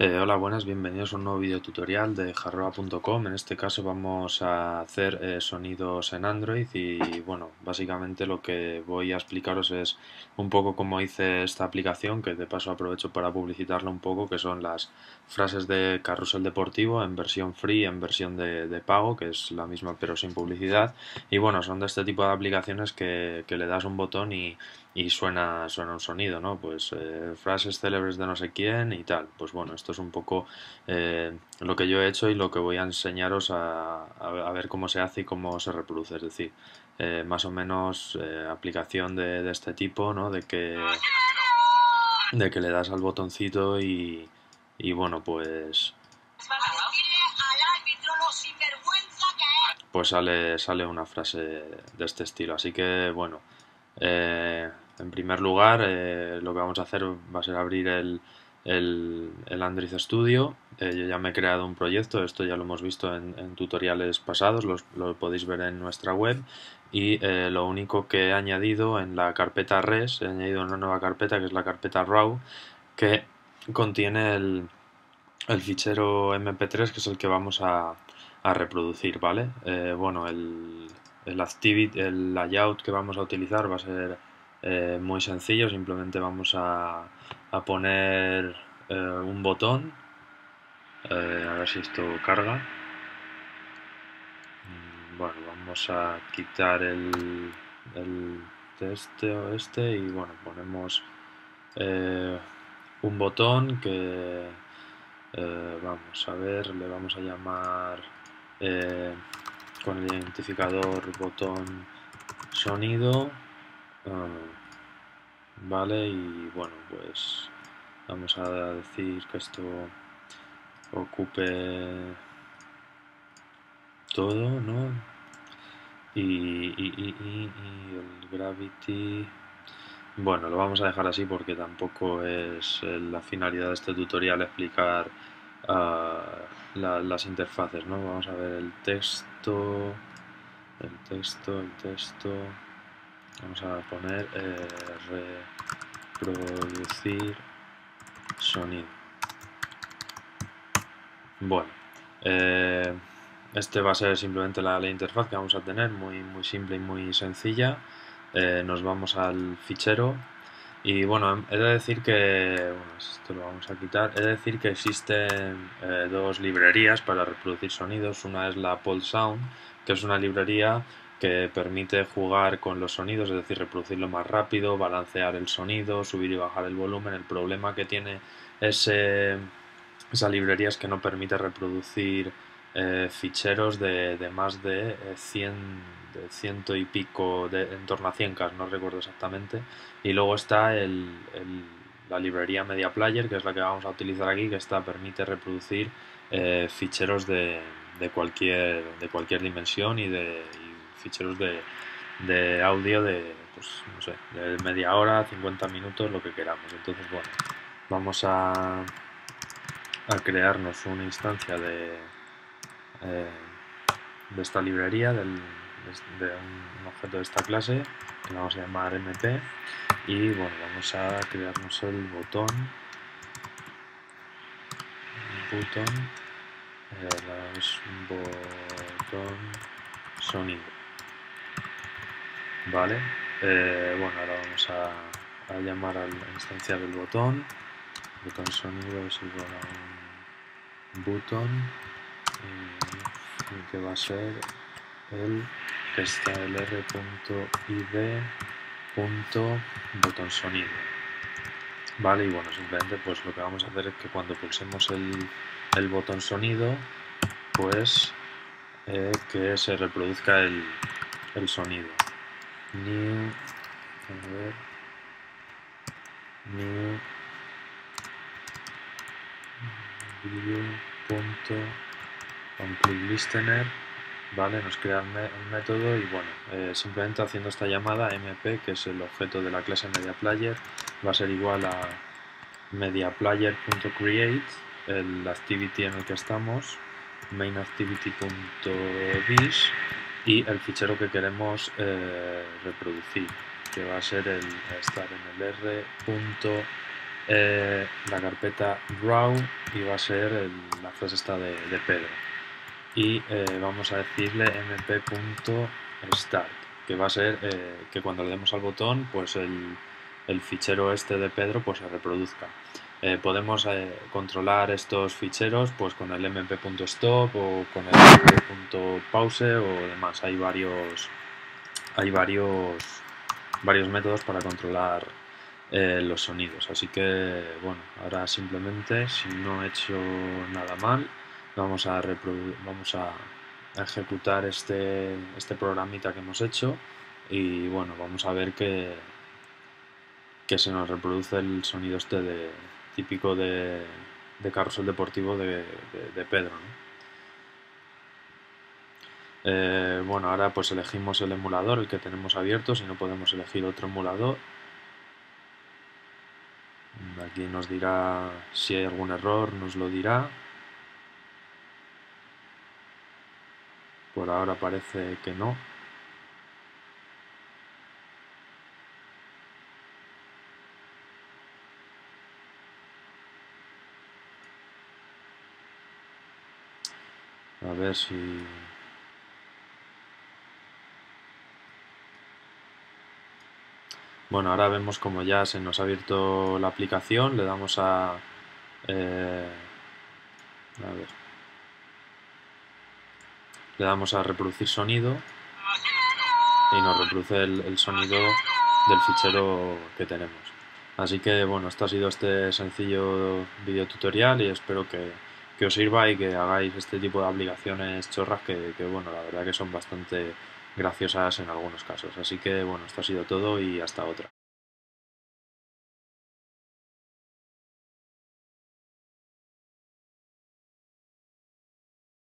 Eh, hola, buenas, bienvenidos a un nuevo video tutorial de jarroa.com. En este caso vamos a hacer eh, sonidos en Android y bueno, básicamente lo que voy a explicaros es un poco cómo hice esta aplicación, que de paso aprovecho para publicitarla un poco, que son las frases de carrusel deportivo en versión free, en versión de, de pago, que es la misma pero sin publicidad. Y bueno, son de este tipo de aplicaciones que, que le das un botón y, y suena, suena un sonido, ¿no? Pues eh, frases célebres de no sé quién y tal. Pues bueno, esto es un poco eh, lo que yo he hecho y lo que voy a enseñaros a, a, ver cómo se hace y cómo se reproduce. Es decir, eh, más o menos aplicación de, de, este tipo, ¿no? De que, de que le das al botoncito y, y bueno, pues... Pues sale, sale una frase de este estilo. Así que bueno, eh, en primer lugar, eh, lo que vamos a hacer va a ser abrir el, el, Android Studio. Eh, yo ya me he creado un proyecto, esto ya lo hemos visto en, tutoriales pasados, lo podéis ver en nuestra web. Y lo único que he añadido en la carpeta res, he añadido una nueva carpeta que es la carpeta raw, que contiene el, el fichero mp3 que es el que vamos a, a reproducir, ¿vale? Bueno, el, el, activity, el layout que vamos a utilizar va a ser eh, muy sencillo, simplemente vamos a, a poner eh, un botón, eh, a ver si esto carga. Mm, bueno, vamos a quitar el, el este o este y bueno, ponemos un botón que vamos a ver, le vamos a llamar con el identificador botón sonido uh, vale y bueno pues vamos a decir que esto ocupe todo ¿no? y, y, y, y, el gravity bueno lo vamos a dejar así porque tampoco es la finalidad de este tutorial explicar la, las interfaces ¿no? vamos a ver el texto el texto, el texto. Vamos a poner eh, reproducir sonido. Bueno eh, este va a ser simplemente la, interfaz que vamos a tener muy, muy simple y muy sencilla. Eh, nos vamos al fichero y bueno, he de decir que, bueno, esto lo vamos a quitar, he de decir que existen eh, dos librerías para reproducir sonidos, una es la Pole Sound, que es una librería que permite jugar con los sonidos, es decir, reproducirlo más rápido, balancear el sonido, subir y bajar el volumen. El problema que tiene ese, esa librería es que no permite reproducir eh, ficheros de, de, más de 100, eh, ciento y pico, de, en torno a 100K, no recuerdo exactamente. Y luego está el, la librería Media Player, que es la que vamos a utilizar aquí, que esta permite reproducir eh, ficheros de, de, cualquier, de cualquier dimensión y de ficheros de, de audio de, pues, no sé, de media hora, 50 minutos, lo que queramos. Entonces, bueno, vamos a, a crearnos una instancia de, eh, de esta librería, del, de, un objeto de esta clase, que vamos a llamar mp, y bueno, vamos a crearnos el botón, botón, eh, botón sonido, vale, eh, bueno, ahora vamos a, llamar a la instancia botón, el botón sonido es un botón, y que va a ser el que está el r.id botón sonido vale y bueno simplemente pues lo que vamos a hacer es que cuando pulsemos el, el botón sonido pues eh, que se reproduzca el, el sonido. New a ver. New video punto con click listener vale nos crea un, método y bueno eh, simplemente haciendo esta llamada mp que es el objeto de la clase mediaplayer va a ser igual a mediaplayer.create el activity en el que estamos mainActivity.this y el fichero que queremos eh, reproducir que va a ser el estar en el r. eh, la carpeta raw y va a ser la frase esta de, Pedro. Y eh, vamos a decirle mp.start, que va a ser eh, que cuando le demos al botón, pues el, el fichero este de Pedro pues se reproduzca. podemos controlar estos ficheros pues con el mp.stop o con el mp.pause o demás. Hay varios hay varios varios métodos para controlar eh, los sonidos. Así que, bueno, ahora simplemente, si no he hecho nada mal, vamos a, vamos a ejecutar este, este programita que hemos hecho y, bueno, vamos a ver que, se nos reproduce el sonido este de, típico de, de carrusel deportivo de, Pedro. Eh, bueno, ahora pues elegimos el emulador, el que tenemos abierto, si no podemos elegir otro emulador Aquí nos dirá si hay algún error, nos lo dirá. Ahora parece que no. A ver si Bueno, ahora vemos como ya se nos ha abierto la aplicación, le damos a... Eh. Le damos a reproducir sonido y nos reproduce el, sonido del fichero que tenemos. Así que bueno, esto ha sido este sencillo video tutorial y espero que, os sirva y que hagáis este tipo de aplicaciones chorras que, que bueno, la verdad que son bastante graciosas en algunos casos. Así que bueno, esto ha sido todo y hasta otra.